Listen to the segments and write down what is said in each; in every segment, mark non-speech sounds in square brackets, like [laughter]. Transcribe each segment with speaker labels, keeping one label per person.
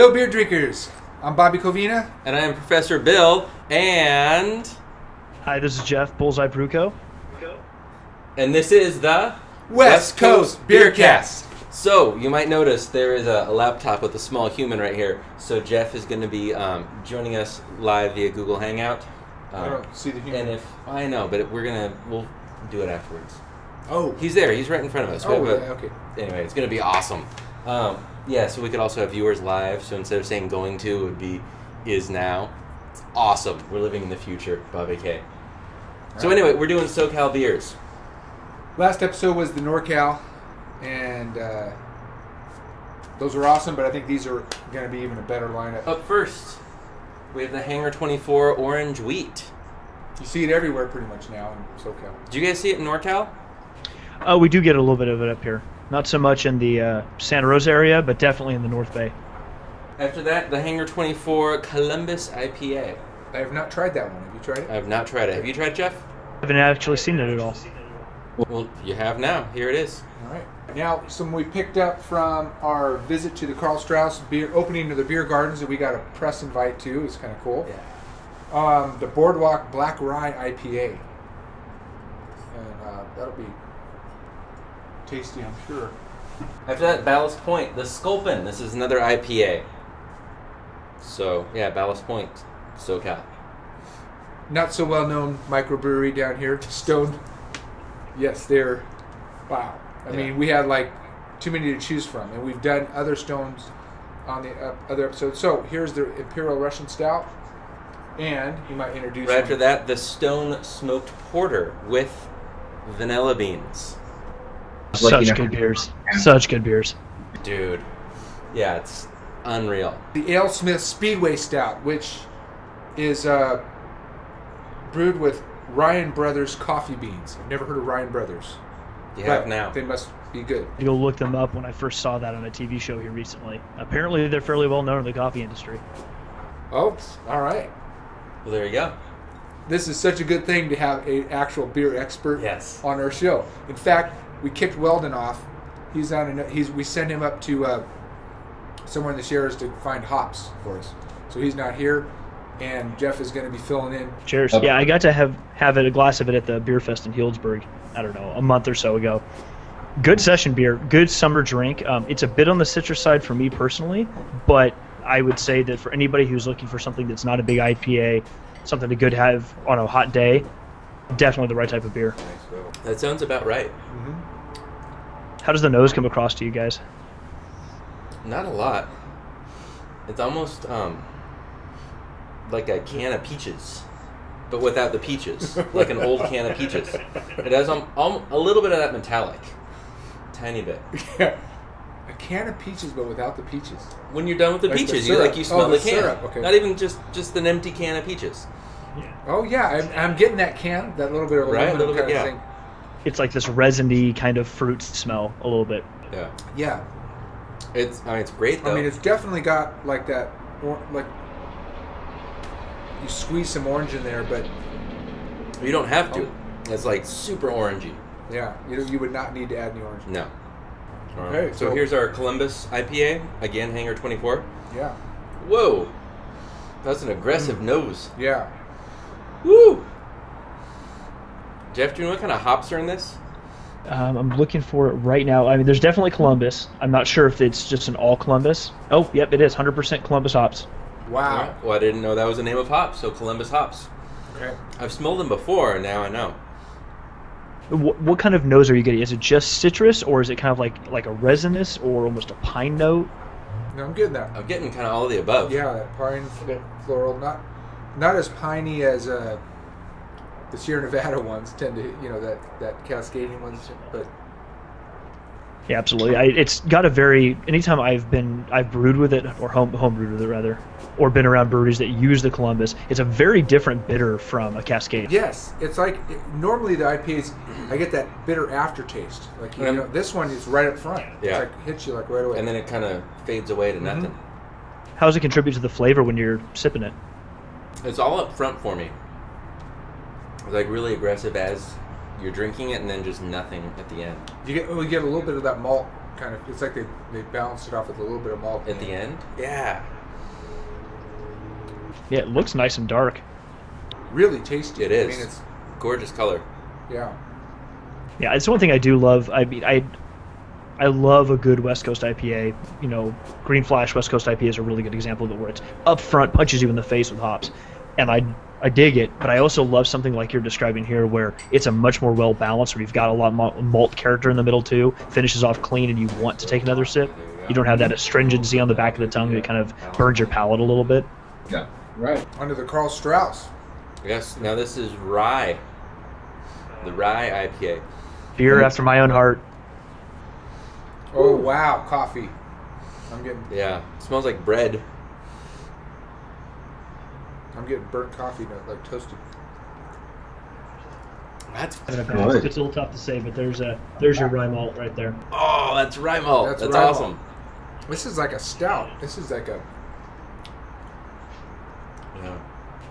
Speaker 1: Hello, beer drinkers. I'm Bobby Covina.
Speaker 2: And I am Professor Bill, and
Speaker 3: Hi, this is Jeff Bullseye Bruco.
Speaker 2: and this is the
Speaker 1: West Coast Beer Cast.
Speaker 2: So you might notice there is a, a laptop with a small human right here. So Jeff is going to be um, joining us live via Google Hangout.
Speaker 1: I
Speaker 2: Um,
Speaker 1: don't see the human.
Speaker 2: and if I know, but we're gonna we'll do it afterwards.
Speaker 1: oh,
Speaker 2: He's there. He's right in front of us.
Speaker 1: Oh,
Speaker 2: a-
Speaker 1: yeah, okay.
Speaker 2: anyway, it's gonna be awesome. Um, yeah, so we could also have viewers live. So instead of saying going to, it would be is now. It's awesome. We're living in the future, Bobby K. So
Speaker 1: Alright.
Speaker 2: anyway, we're doing SoCal beers.
Speaker 1: Last episode was the NorCal, and uh, those were awesome. But I think these are going to be even a better lineup.
Speaker 2: Up first, we have the Hangar 24 Orange Wheat.
Speaker 1: You see it everywhere pretty much now in SoCal.
Speaker 2: Did you guys see it in NorCal?
Speaker 3: Uh, we do get a little bit of it up here. Not so much in the uh, Santa Rosa area, but definitely in the North Bay.
Speaker 2: After that, the Hangar 24 Columbus IPA.
Speaker 1: I have not tried that one. Have you tried it?
Speaker 2: I have not tried it. Have you tried, it, Jeff?
Speaker 3: I haven't actually seen it at all.
Speaker 2: Well, you have now. Here it is.
Speaker 1: All right. Now, some we picked up from our visit to the Karl Strauss beer opening of the beer gardens that we got a press invite to. It's kind of cool. Um, the Boardwalk Black Rye IPA, and uh, that'll be tasty, I'm sure.
Speaker 2: After that, Ballast Point, the Sculpin. This is another IPA. So, yeah, Ballast Point, SoCal.
Speaker 1: Not so well known microbrewery down here, Stone. Yes, they're wow. I
Speaker 2: Yeah.
Speaker 1: mean, we had like too many to choose from, and we've done other stones on the uh, other episodes. So here's the Imperial Russian Stout, and you might introduce.
Speaker 2: Right after that, the Stone Smoked Porter with vanilla beans.
Speaker 4: Lucky
Speaker 3: Such
Speaker 4: enough.
Speaker 3: good beers. Such good beers.
Speaker 2: Dude. Yeah, it's unreal.
Speaker 1: the AleSmith Speedway Stout, which is uh, brewed with Ryan Brothers coffee beans. I've never heard of Ryan Brothers.
Speaker 2: You have
Speaker 1: but
Speaker 2: now.
Speaker 1: They must be good.
Speaker 3: I go look them up when I first saw that on a TV show here recently. Apparently, they're fairly well known in the coffee industry.
Speaker 1: Oh, all right.
Speaker 2: Well, there you go.
Speaker 1: This is such a good thing to have an actual beer expert
Speaker 2: Yes.
Speaker 1: on our show. In fact, we kicked Weldon off. He's on. An, he's we sent him up to uh, somewhere in the Sierras to find hops for us. So he's not here, and Jeff is going to be filling in.
Speaker 3: Cheers.
Speaker 4: Okay.
Speaker 3: Yeah, I got to have have it, a glass of it at the beer fest in Healdsburg. I don't know, a month or so ago. Good session beer, good summer drink. Um, it's a bit on the citrus side for me personally, but I would say that for anybody who's looking for something that's not a big IPA, something to good have on a hot day, definitely the right type of beer.
Speaker 2: That sounds about right.
Speaker 3: How does the nose come across to you guys?
Speaker 2: Not a lot. It's almost um like a can of peaches, but without the peaches, [laughs] like an old can of peaches. It has um, um, a little bit of that metallic, tiny bit.
Speaker 1: Yeah. A can of peaches, but without the peaches.
Speaker 2: When you're done with the
Speaker 1: Like the
Speaker 2: peaches, you like you
Speaker 1: Oh,
Speaker 2: smell
Speaker 1: the
Speaker 2: the, can.
Speaker 1: syrup, okay.
Speaker 2: Not even just just an empty can of peaches.
Speaker 1: Oh yeah, I'm, I'm getting that can, that little bit of
Speaker 2: Right,
Speaker 1: aluminum
Speaker 2: little bit,
Speaker 1: kind
Speaker 2: yeah.
Speaker 1: of thing.
Speaker 3: It's like this resiny kind of fruit smell a little bit.
Speaker 2: Yeah,
Speaker 1: Yeah,
Speaker 2: it's I mean it's great though.
Speaker 1: I mean it's definitely got like that, or, like you squeeze some orange in there, but
Speaker 2: you don't have to.
Speaker 1: Oh.
Speaker 2: It's like super orangey.
Speaker 1: yeah, you you would not need to add any orange.
Speaker 2: No.
Speaker 1: Okay,
Speaker 2: so,
Speaker 1: so-
Speaker 2: here's our Columbus IPA again, Hangar 24.
Speaker 1: Yeah,
Speaker 2: Whoa, that's an
Speaker 1: Mm.
Speaker 2: aggressive nose.
Speaker 1: yeah.
Speaker 2: Woo! Jeff, do you know what kind of hops are in this?
Speaker 3: Um, I'm looking for it right now. I mean, there's definitely Columbus. I'm not sure if it's just an all Columbus. Oh, yep, it is 100% Columbus hops.
Speaker 1: Wow.
Speaker 2: Well, I didn't know that was the name of hops, so Columbus hops.
Speaker 1: Okay.
Speaker 2: I've smelled them before, and now I know.
Speaker 3: What, what kind of nose are you getting? Is it just citrus, or is it kind of like like a resinous, or almost a pine note?
Speaker 1: No, I'm getting that.
Speaker 2: I'm getting kind of all of the above.
Speaker 1: Yeah, that pine floral, not not as piney as uh, the Sierra Nevada [laughs] ones tend to, you know, that that cascading ones, but
Speaker 3: Yeah, absolutely. I, it's got a very. Anytime I've been, I've brewed with it, or home home brewed with it rather, or been around breweries that use the Columbus. It's a very different bitter from a Cascade.
Speaker 1: Yes, it's like it, normally the IPAs, I get that bitter aftertaste. Like you
Speaker 2: Um,
Speaker 1: know, this one is right up front.
Speaker 2: Yeah.
Speaker 1: it's like hits you like right away.
Speaker 2: And then it kind of fades away to nothing.
Speaker 3: How does it contribute to the flavor when you're sipping it?
Speaker 2: It's all up front for me. It's like really aggressive as you're drinking it, and then just nothing at the end.
Speaker 1: you get we get a little bit of that malt kind of. It's like they they balanced it off with a little bit of malt
Speaker 2: At the end? Yeah.
Speaker 3: Yeah, it looks nice and dark.
Speaker 1: Really tasty.
Speaker 2: It is.
Speaker 1: I mean, it's
Speaker 2: Gorgeous color.
Speaker 1: yeah.
Speaker 3: Yeah, it's one thing I do love. I mean, I I love a good West Coast IPA. You know, Green Flash West Coast IPA is a really good example of it, where it's up front, punches you in the face with hops, and I I dig it. But I also love something like you're describing here, where it's a much more well balanced, where you've got a lot more malt character in the middle too, finishes off clean, and you want to take another sip. You don't have that astringency on the back of the tongue that kind of burns your palate a little bit.
Speaker 4: Yeah. Right.
Speaker 1: Under the Karl Strauss.
Speaker 2: Yes, now this is rye. The rye IPA.
Speaker 3: Beer after my own heart.
Speaker 1: Oh wow, coffee. I'm getting
Speaker 2: Yeah. smells like bread.
Speaker 1: I'm getting burnt coffee, no- like toasted.
Speaker 2: That's
Speaker 3: It's a little tough to say, but there's a there's your rye malt right there.
Speaker 2: oh, that's rye malt.
Speaker 1: That's
Speaker 2: That's,
Speaker 1: rye malt.
Speaker 2: awesome.
Speaker 1: This is like a stout. This is like a
Speaker 2: Yeah.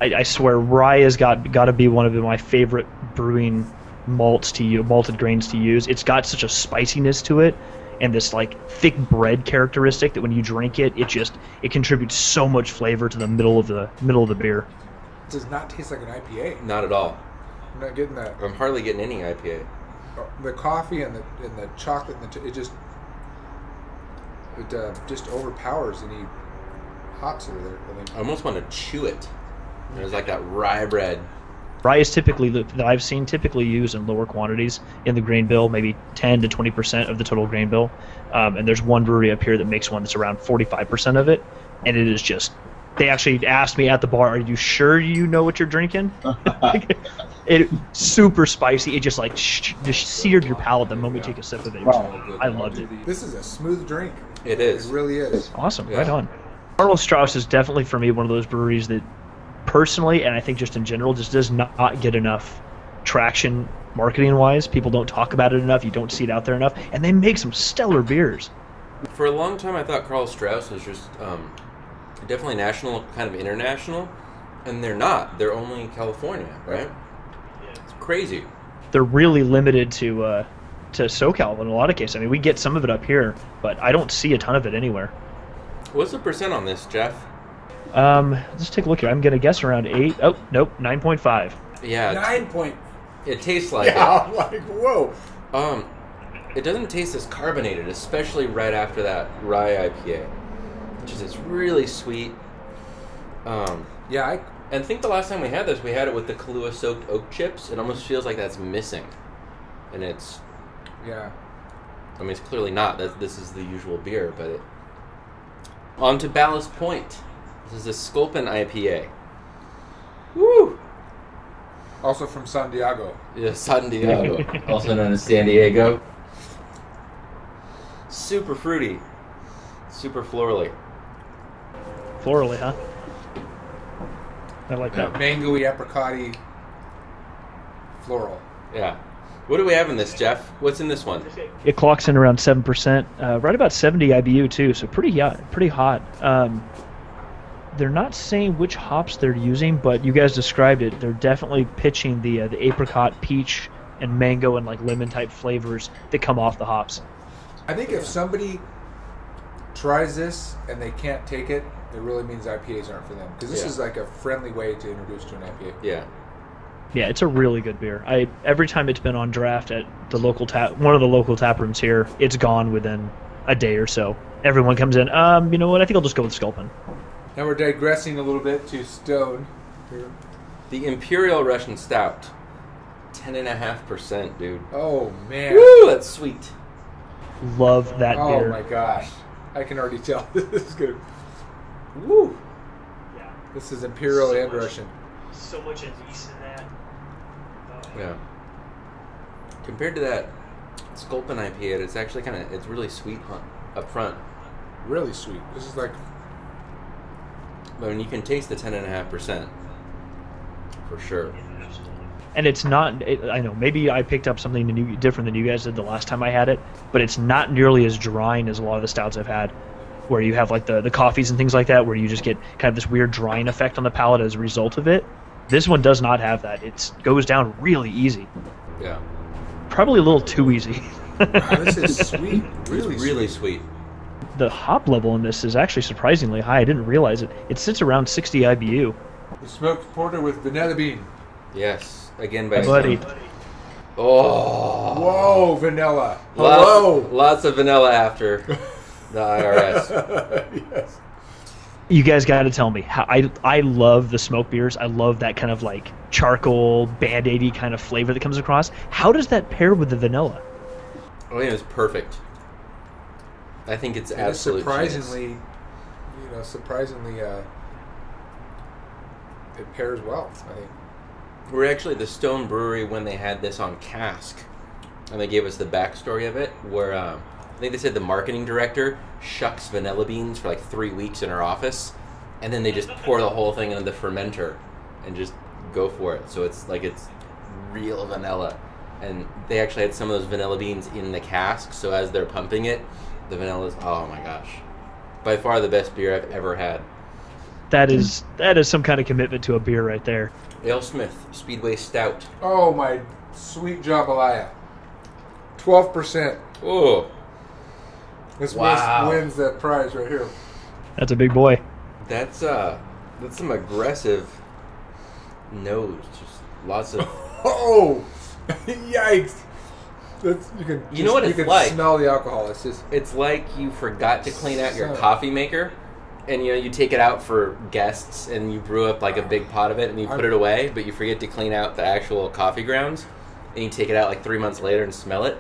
Speaker 3: I, I swear, rye has got got to be one of my favorite brewing malts to use, malted grains to use. It's got such a spiciness to it, and this like thick bread characteristic that when you drink it, it just it contributes so much flavor to the middle of the middle of the beer.
Speaker 1: it does not taste like an IPA.
Speaker 2: Not at all.
Speaker 1: I'm not getting that.
Speaker 2: I'm hardly getting any IPA.
Speaker 1: The coffee and the and the chocolate and the t- it just it uh, just overpowers any hops that are there. I think.
Speaker 2: I almost want to chew it. There's like that rye bread.
Speaker 3: Rye is typically that I've seen typically used in lower quantities in the grain bill, maybe 10 to 20 percent of the total grain bill. Um, and there's one brewery up here that makes one that's around 45 percent of it, and it is just. They actually asked me at the bar, "Are you sure you know what you're drinking?" [laughs] it super spicy. It just like sh- just seared your palate the moment you take a sip of it. It was-
Speaker 4: Wow.
Speaker 3: I loved it.
Speaker 1: This is a smooth drink.
Speaker 2: It is.
Speaker 1: It It
Speaker 2: is.
Speaker 1: really is.
Speaker 3: Awesome,
Speaker 2: Yeah.
Speaker 3: right on. Carlos Strauss is definitely for me one of those breweries that, personally, and I think just in general, just does not get enough traction marketing wise. People don't talk about it enough. You don't see it out there enough, and they make some stellar beers.
Speaker 2: For a long time, I thought Karl Strauss was just um, definitely national, kind of international, and they're not. They're only in California, right? It's crazy.
Speaker 3: They're really limited to uh, to SoCal in a lot of cases. I mean, we get some of it up here, but I don't see a ton of it anywhere.
Speaker 2: What's the percent on this, Jeff?
Speaker 3: Um, let's take a look here. I'm gonna guess around eight. Oh, nope, nine point five.
Speaker 2: Yeah,
Speaker 1: Nine point.
Speaker 2: it tastes like
Speaker 1: Yeah, I'm like whoa.
Speaker 2: Um, it doesn't taste as carbonated, especially right after that rye IPA, which is it's really sweet. Um,
Speaker 1: Yeah, I,
Speaker 2: and I think the last time we had this, we had it with the Kahlua soaked oak chips. It almost feels like that's missing, and it's.
Speaker 1: yeah.
Speaker 2: I mean, it's clearly not. That this is the usual beer, but it. On to Ballast Point. This is a Sculpin IPA. Woo!
Speaker 1: Also from San Diego.
Speaker 2: Yeah, San Diego. [laughs]
Speaker 4: also known as San Diego.
Speaker 2: Super fruity. Super florally.
Speaker 3: Florally, huh? I like that.
Speaker 1: Mangoey, apricot floral.
Speaker 2: Yeah. What do we have in this, Jeff? What's in this one?
Speaker 3: It clocks in around seven percent, uh, right about seventy IBU too. So pretty hot, pretty hot. Um, they're not saying which hops they're using, but you guys described it. They're definitely pitching the uh, the apricot, peach, and mango and like lemon type flavors that come off the hops.
Speaker 1: I think if somebody tries this and they can't take it, it really means IPAs aren't for them. Because this
Speaker 2: Yeah.
Speaker 1: is like a friendly way to introduce to an IPA.
Speaker 2: Yeah.
Speaker 3: Yeah, it's a really good beer. I every time it's been on draft at the local tap, one of the local tap rooms here, it's gone within a day or so. Everyone comes in. Um, you know what? I think I'll just go with Sculpin.
Speaker 1: Now we're digressing a little bit to Stone. here.
Speaker 2: The Imperial Russian Stout. 10.5%, dude.
Speaker 1: Oh man.
Speaker 2: Woo! That's sweet.
Speaker 3: Love that
Speaker 1: Oh
Speaker 3: beer.
Speaker 1: Oh, my gosh. I can already tell [laughs] this is good. Woo! Yeah. This is Imperial and Russian.
Speaker 3: So much yeast in that. Oh.
Speaker 2: Yeah. Compared to that Sculpin IPA, it's actually kind of, it's really sweet on, up front.
Speaker 1: Really sweet. This is like
Speaker 2: But mean, you can taste the 10.5%, for sure.
Speaker 3: and it's not it, i know maybe i picked up something new, different than you guys did the last time i had it but it's not nearly as drying as a lot of the stouts i've had where you have like the, the coffees and things like that where you just get kind of this weird drying effect on the palate as a result of it this one does not have that it goes down really easy
Speaker 2: Yeah.
Speaker 3: probably a little too easy
Speaker 1: Wow, this is [laughs] sweet.
Speaker 2: It's
Speaker 1: Really,
Speaker 2: really
Speaker 1: sweet.
Speaker 2: sweet.
Speaker 3: The hop level in this is actually surprisingly high. I didn't realize it. It sits around 60 IBU.
Speaker 1: The smoked porter with vanilla bean.
Speaker 2: Yes, again by
Speaker 3: Buddy,
Speaker 2: Stone. Oh,
Speaker 1: Whoa, vanilla.
Speaker 2: Lots,
Speaker 1: Hello.
Speaker 2: lots of vanilla after the IRS. [laughs]
Speaker 1: yes.
Speaker 3: you guys got to tell me how I I love the smoke beers. I love that kind of like charcoal band-aidy kind of flavor that comes across. How does that pair with the vanilla?
Speaker 2: Oh, I think it's perfect. I think it's absolutely
Speaker 1: surprisingly, you know, surprisingly, uh, it pairs well. I think.
Speaker 2: We're actually the Stone Brewery when they had this on cask, and they gave us the backstory of it. Where uh, I think they said the marketing director shucks vanilla beans for like three weeks in her office, and then they just pour the whole thing into the fermenter and just go for it. So it's like it's real vanilla, and they actually had some of those vanilla beans in the cask. So as they're pumping it, the vanilla's oh my gosh, by far the best beer I've ever had.
Speaker 3: That is that is some kind of commitment to a beer right there.
Speaker 2: AleSmith Speedway Stout.
Speaker 1: Oh my sweet jambalaya. Twelve percent.
Speaker 2: Oh,
Speaker 1: This
Speaker 2: Wow.
Speaker 1: wins that prize right here.
Speaker 3: That's a big boy.
Speaker 2: That's uh, that's some aggressive nose. Just lots of. [laughs]
Speaker 1: Oh, [laughs] yikes! That's, you can.
Speaker 2: You know what
Speaker 1: you
Speaker 2: it's
Speaker 1: can
Speaker 2: like?
Speaker 1: Smell the alcohol. It's just.
Speaker 2: It's like you forgot to clean out your
Speaker 1: So-
Speaker 2: coffee maker, and you know you take it out for guests, and you brew up like a big pot of it, and you put it away, but you forget to clean out the actual coffee grounds, and you take it out like three months later and smell it.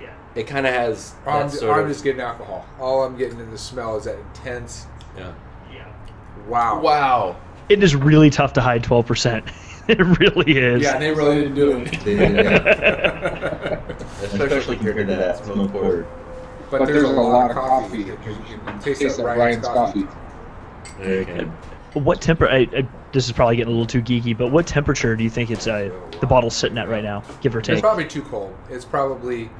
Speaker 3: Yeah.
Speaker 2: It kind of has
Speaker 1: I'm,
Speaker 2: sort
Speaker 1: I'm
Speaker 2: of.
Speaker 1: just getting alcohol. All I'm getting in the smell is that intense.
Speaker 2: yeah.
Speaker 3: Yeah.
Speaker 1: Wow.
Speaker 2: Wow.
Speaker 3: It is really tough to hide 12%. [laughs] it really is.
Speaker 1: Yeah, they really didn't do it. [laughs]
Speaker 4: They did, yeah. Especially compared to that smoked porter.
Speaker 1: But, there's, a lot of coffee. You can taste,
Speaker 5: Taste
Speaker 1: that Ryan's,
Speaker 5: Ryan's
Speaker 1: coffee.
Speaker 5: coffee.
Speaker 2: Very good.
Speaker 3: What temper? I, I, this is probably getting a little too geeky, but what temperature do you think it's uh, the bottle's sitting at right now, give or take?
Speaker 1: It's
Speaker 3: take?
Speaker 1: probably too cold. It's probably.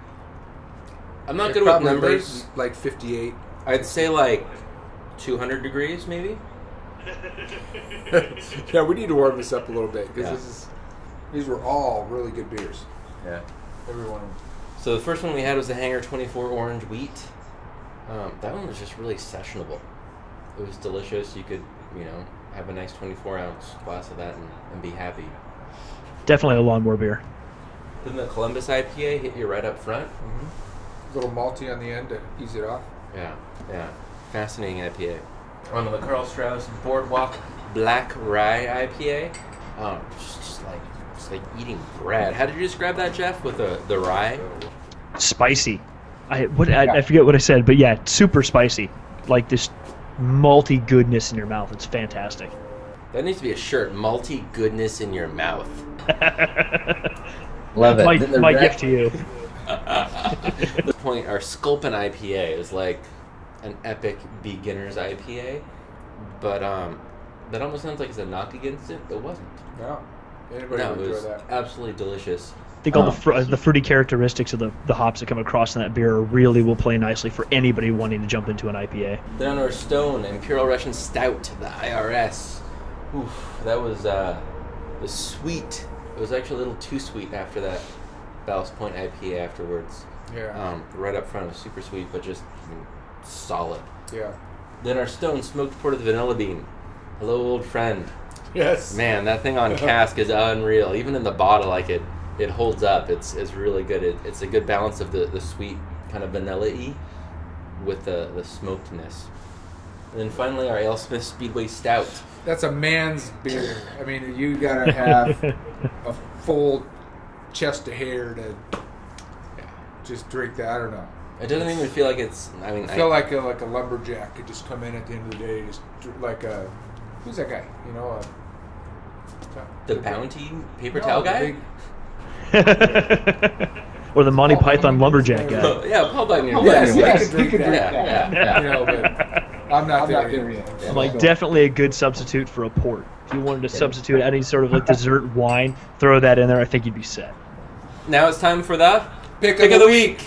Speaker 2: I'm not good with numbers.
Speaker 1: late- Like 58.
Speaker 2: I'd say like 200 degrees, maybe. [laughs]
Speaker 1: yeah, we need to warm this up a little bit because
Speaker 2: Yeah.
Speaker 1: this is. These were all really good beers.
Speaker 2: Yeah.
Speaker 1: Every one of them.
Speaker 2: So the first one we had was the Hangar 24 Orange Wheat. Um, that one was just really sessionable. It was delicious. You could, you know, have a nice 24 ounce glass of that and, and be happy.
Speaker 3: Definitely a lawnmower beer.
Speaker 2: Then the Columbus IPA hit you right up front.
Speaker 1: A little malty on the end to ease it off.
Speaker 2: Yeah, yeah. Fascinating IPA. On the Karl Strauss Boardwalk Black Rye IPA. Um, just, just like it's like eating bread. How did you describe that, Jeff? With the the rye?
Speaker 3: Spicy. I what I, I forget what I said, but yeah, super spicy. Like this multi goodness in your mouth. It's fantastic.
Speaker 2: That needs to be a shirt. Multi goodness in your mouth. [laughs]
Speaker 4: Love it.
Speaker 3: my
Speaker 4: the
Speaker 3: my
Speaker 4: red-
Speaker 3: gift to you. [laughs]
Speaker 2: At this point, our Sculpin IPA is like an epic beginner's IPA, but um, that almost sounds like it's a knock against it. It wasn't.
Speaker 1: No. Anybody
Speaker 2: No,
Speaker 1: would
Speaker 2: it
Speaker 1: enjoy
Speaker 2: was
Speaker 1: that.
Speaker 2: absolutely delicious.
Speaker 3: I think all the
Speaker 4: Oh.
Speaker 3: fr- the fruity characteristics of the, the hops that come across in that beer really will play nicely for anybody wanting to jump into an IPA.
Speaker 2: Then on our Stone Imperial Russian Stout, the IRS. Oof, that was uh, was sweet. It was actually a little too sweet after that Ballast Point IPA afterwards.
Speaker 1: Yeah.
Speaker 2: Um, right up front, it was super sweet, but just I mean, solid.
Speaker 1: yeah.
Speaker 2: Then our Stone Smoked Port of the Vanilla Bean. Hello, old friend.
Speaker 1: Yes.
Speaker 2: Man, that thing on cask is unreal. Even in the bottle, like it, it holds up. It's it's really good. It, it's a good balance of the, the sweet kind of vanilla y with the the smokedness. And then finally, our AleSmith Speedway Stout.
Speaker 1: That's a man's beer. I mean, you gotta have [laughs] a full chest of hair to just drink that. I don't know.
Speaker 2: It doesn't even feel like it's. I mean,
Speaker 1: I feel like a, like a lumberjack could just come in at the end of the day, just like a who's that guy? You know, a,
Speaker 2: the bounty paper
Speaker 1: No,
Speaker 2: towel guy.
Speaker 1: big- [laughs]
Speaker 3: or the Monty
Speaker 1: Oh,
Speaker 3: Python
Speaker 1: I mean,
Speaker 3: lumberjack guy.
Speaker 2: Yeah, Paul Bunyan.
Speaker 5: Oh,
Speaker 1: Yes,
Speaker 2: yeah,
Speaker 1: I
Speaker 5: yes,
Speaker 1: could drink
Speaker 5: you could
Speaker 1: that.
Speaker 5: drink
Speaker 2: yeah,
Speaker 5: that.
Speaker 2: yeah.
Speaker 1: you know, but I'm not
Speaker 5: I'm
Speaker 1: there
Speaker 5: not
Speaker 1: yet.
Speaker 5: there yet.
Speaker 1: Yeah.
Speaker 3: Like
Speaker 5: So-
Speaker 3: definitely a good substitute for a port. If you wanted to substitute any sort of like dessert wine, throw that in there. I think you'd be set.
Speaker 2: Now it's time for the
Speaker 1: Pick,
Speaker 2: pick of the week.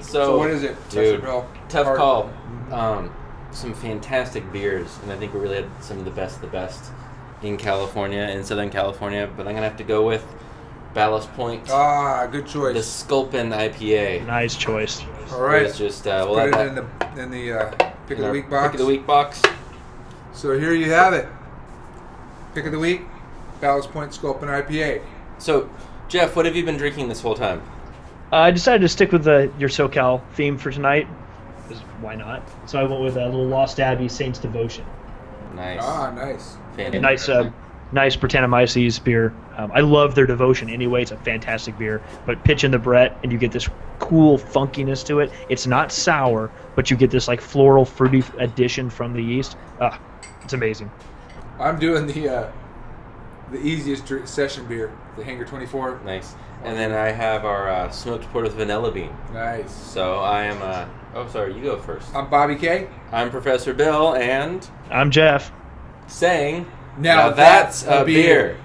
Speaker 2: So,
Speaker 1: So what is it,
Speaker 2: dude? Tough
Speaker 1: Hard-
Speaker 2: call. Um, some fantastic beers, and I think we really had some of the best, of the best in California, in Southern California. But I'm gonna have to go with Ballast Point.
Speaker 1: Ah, good choice. the.
Speaker 2: Sculpin IPA.
Speaker 3: Nice choice.
Speaker 1: All right.
Speaker 2: It's just uh, we'll
Speaker 1: Put it
Speaker 2: that
Speaker 1: in the in the uh, pick
Speaker 2: in
Speaker 1: of the week box.
Speaker 2: Pick of the week box.
Speaker 1: So here you have it. Pick of the week, Ballast Point Sculpin IPA.
Speaker 2: So, Jeff, what have you been drinking this whole time?
Speaker 3: Uh, I decided to stick with the your SoCal theme for tonight. 'Cause why not? So I went with a little Lost Abbey Saints Devotion.
Speaker 2: Nice.
Speaker 1: Ah, nice.
Speaker 2: Fantastic.
Speaker 3: Nice, uh, nice Brettanomyces beer. Um, I love their Devotion anyway. It's a fantastic beer. But pitch in the Brett, and you get this cool funkiness to it. It's not sour, but you get this like floral, fruity addition from the yeast. Ah, it's amazing.
Speaker 1: I'm doing the uh, the easiest dr- session beer, the Hangar 24.
Speaker 2: Nice. And then I have our uh, smoked port with vanilla bean.
Speaker 1: Nice.
Speaker 2: So I am. Uh, oh, sorry. You go first.
Speaker 1: I'm Bobby K.
Speaker 2: I'm Professor Bill, and
Speaker 3: I'm Jeff.
Speaker 2: saying,
Speaker 1: Now
Speaker 2: that's, a beer.